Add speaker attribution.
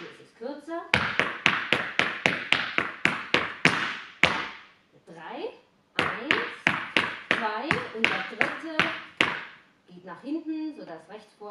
Speaker 1: hier ist es kürzer. Drei, eins, zwei und der dritte geht nach hinten, sodass rechts vor